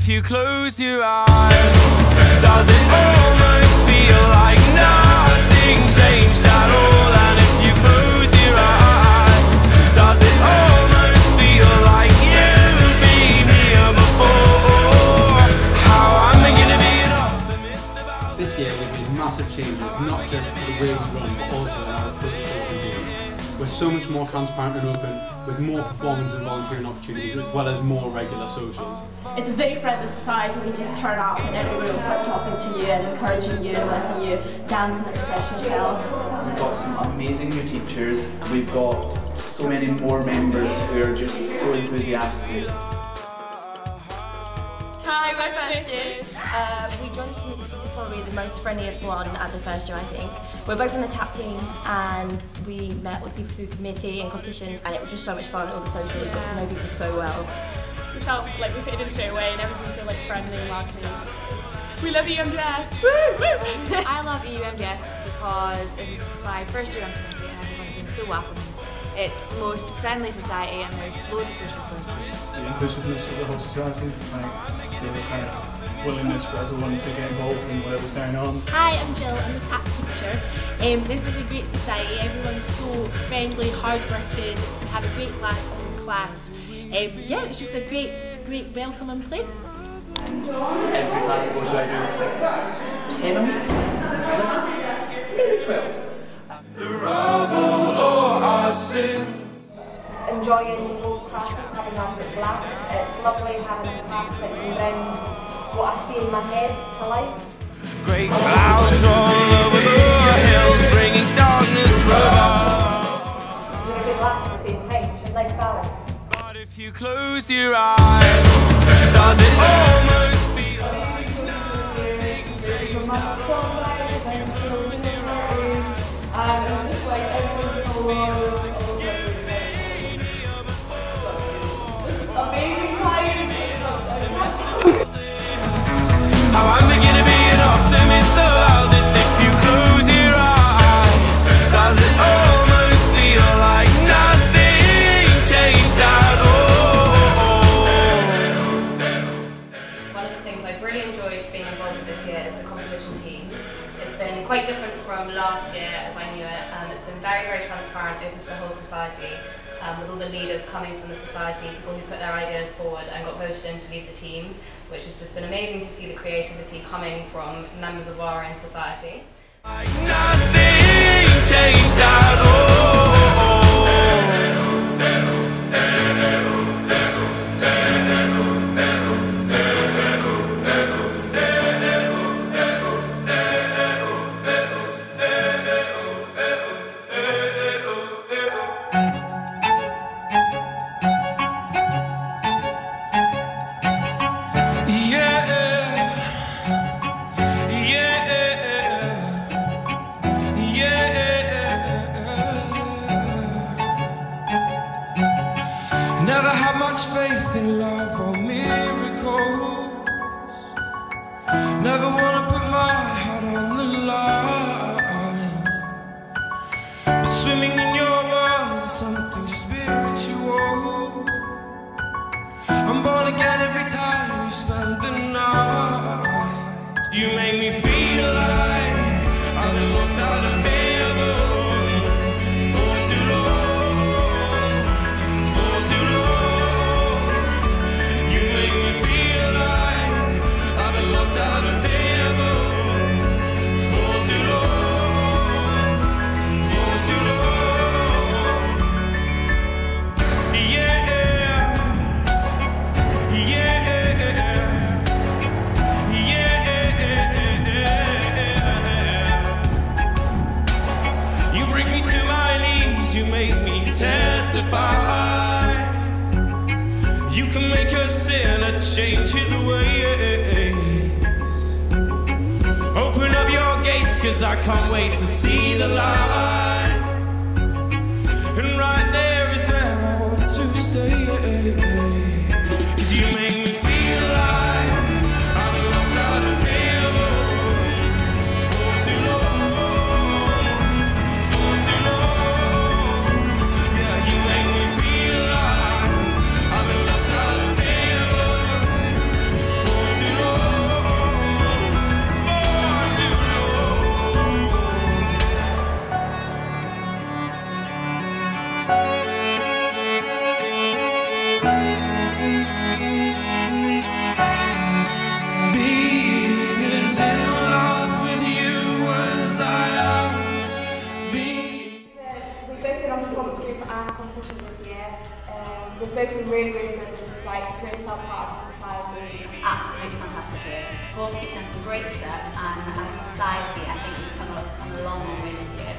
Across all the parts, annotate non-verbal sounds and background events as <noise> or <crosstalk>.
if you close your eyes, does it almost feel like nothing changed at all? And if you close your eyes, does it almost feel like you've been here before? How am I gonna be an optimist about This year we've made massive changes, not just the way we run, but also our approach to what we do. We're so much more transparent and open, with more performance and volunteering opportunities, as well as more regular socials. It's a very friendly society. We just turn up and everybody will start talking to you and encouraging you and letting you dance and express yourselves. We've got some amazing new teachers. We've got so many more members who are just so enthusiastic. Hi, we're first years. Uh, we joined the team because it's probably the most friendliest one as a first year, I think. We're both on the tap team and we met with people through committee and competitions and it was just so much fun. All the socials, got to know people so well. we felt like we fitted in straight away and everything was so like friendly and welcoming. We love UMDS! <laughs> I love EUMDS because it's my first year on committee and everyone's been so welcoming. It's the most friendly society and there's loads of social programs. the inclusiveness of the whole society, like the kind of willingness for everyone to get involved in whatever's going on. Hi, I'm Jill. I'm the tap teacher. Um, this is a great society. Everyone's so friendly, hardworking. We have a great laugh in class. Um, yeah, it's just a great, great welcoming place. Every class that goes out here 10 a week, maybe 12. the rubble or our sins? Enjoying classes, having a good laugh. It's lovely having a class that can bring what I see in my head to life. Great clouds all over the hills, bringing darkness from above. Having a good laugh at the same time, which is nice balance. But if you close your eyes, does it almost teams. It's been quite different from last year as I knew it. Um, it's been very, very transparent, open to the whole society, um, with all the leaders coming from the society, people who put their ideas forward and got voted in to lead the teams, which has just been amazing to see the creativity coming from members of our own society. Like nothing changed testify. You can make a sinner change his ways. Open up your gates, cause I can't wait to see the light. Like to really good, like, feel part of society? Absolutely fantastic course, we've done some great stuff, and as a society, I think we've come a, come a long, long way this year.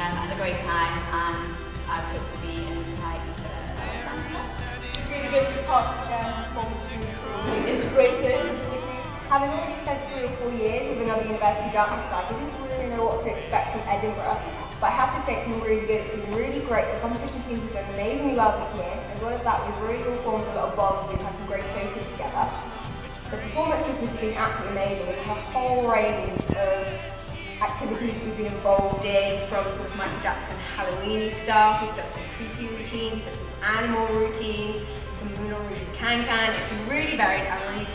Um, had a great time, and I hope to be in the society for a long time to come. It's really good part performance integrated. Having already spent three or four years with another university dance I didn't really know what to expect from Edinburgh. But I have to say it's been really good, it's been really great. The competition teams have done amazingly well this year. As well as that, we've really all formed a lot of bonds, we've had some great photos together. The performances have been absolutely amazing. We've had a whole range of activities we've been involved in, from sort of Michael Jackson Halloweeny stuff, we've done some creepy routines, we've done some animal routines, some Moulin Rouge Can Can. It's been really varied and really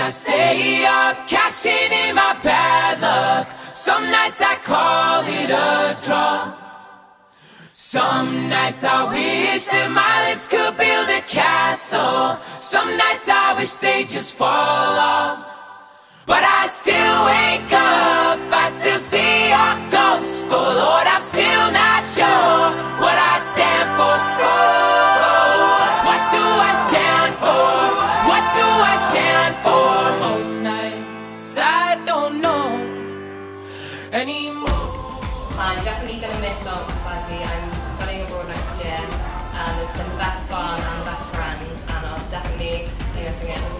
I stay up, cashing in my bad luck. Some nights I call it a draw. Some nights I wish that my lips could build a castle. Some nights I wish they just fall off. But I still wake up, I still see your ghost. Oh Lord, Society. I'm studying abroad next year. Um, it's been best fun and best friends, and I'll definitely be missing it.